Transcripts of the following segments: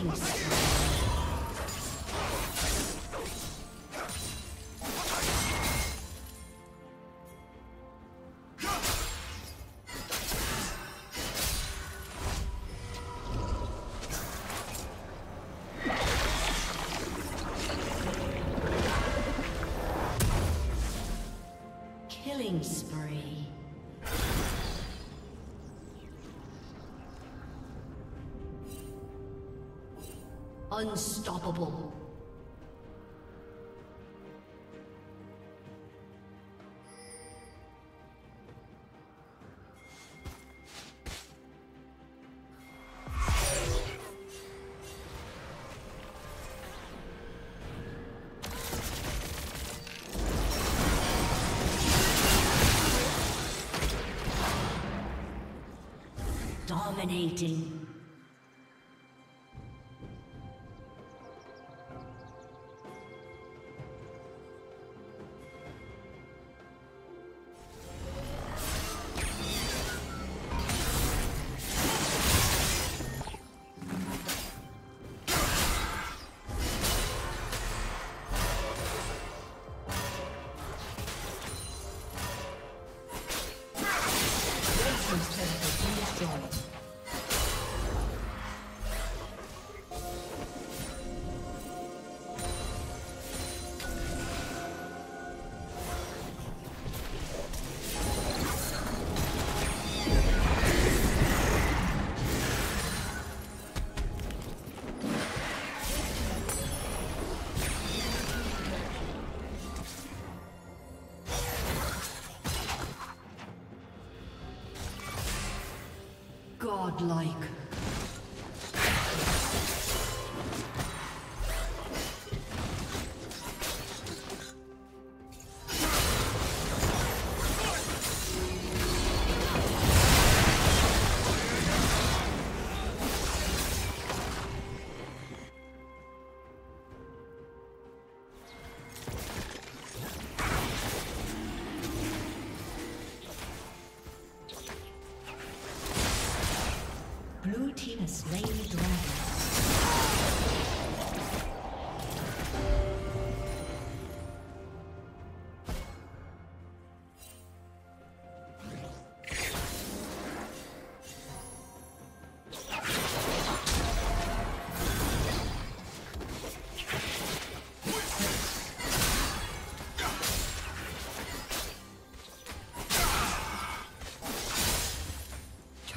Killing spree. Unstoppable. Dominating. Godlike.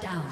Down.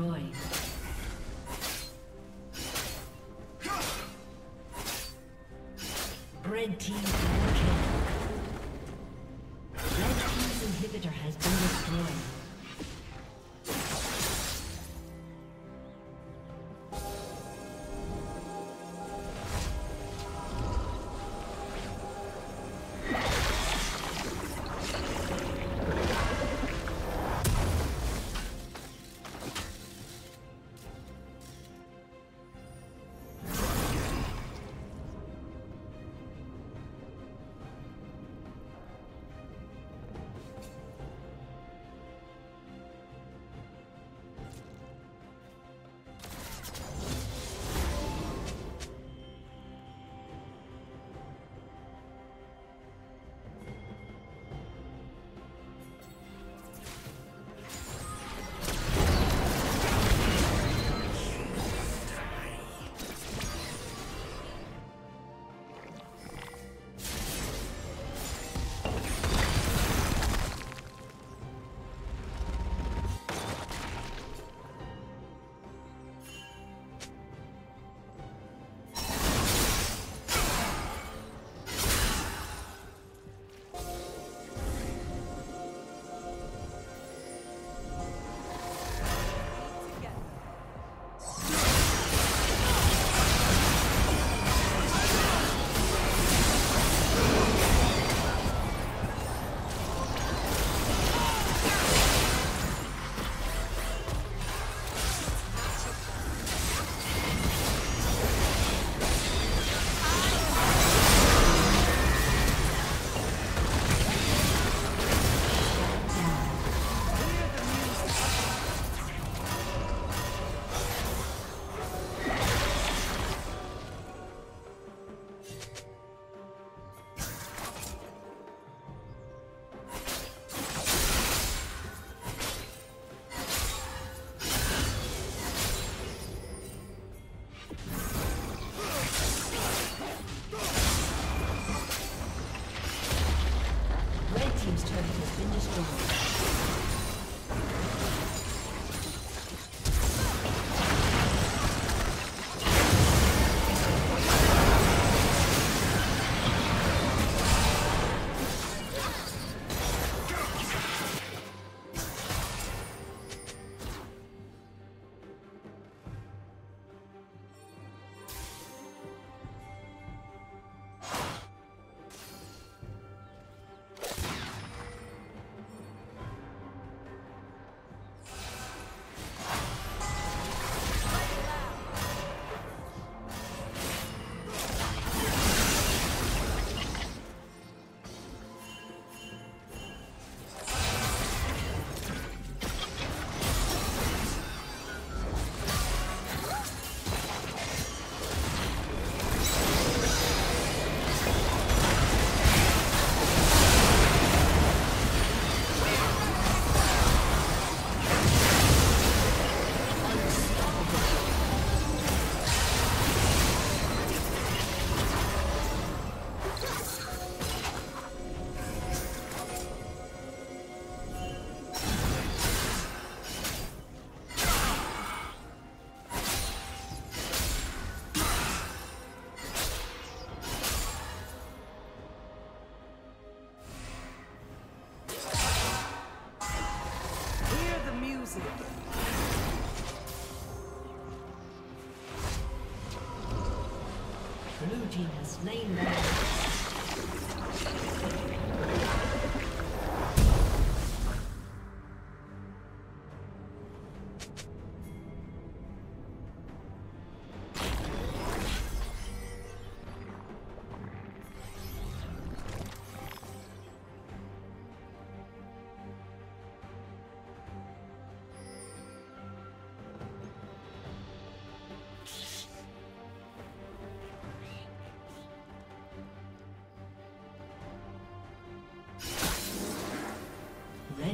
Destroyed. Red team double kill. Red team's inhibitor has been destroyed. Slain them.